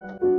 Thank you.